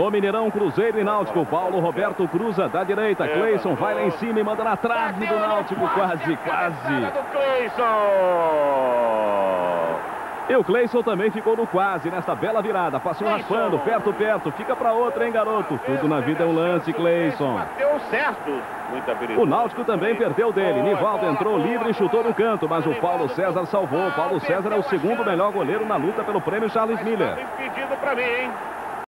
No Mineirão, Cruzeiro e Náutico. Paulo Roberto cruza da direita. Cleison vai lá em cima e manda na trave do Náutico. Quase, quase. E o Cleison também ficou no quase nesta bela virada. Passou raspando, perto, perto. Fica para outra, hein, garoto? Tudo na vida é um lance, Cleison. Deu certo. O Náutico também perdeu dele. Nivaldo entrou livre e chutou no canto, mas o Paulo César salvou. Paulo César é o segundo melhor goleiro na luta pelo prêmio Charles Miller. Impedido para mim, hein?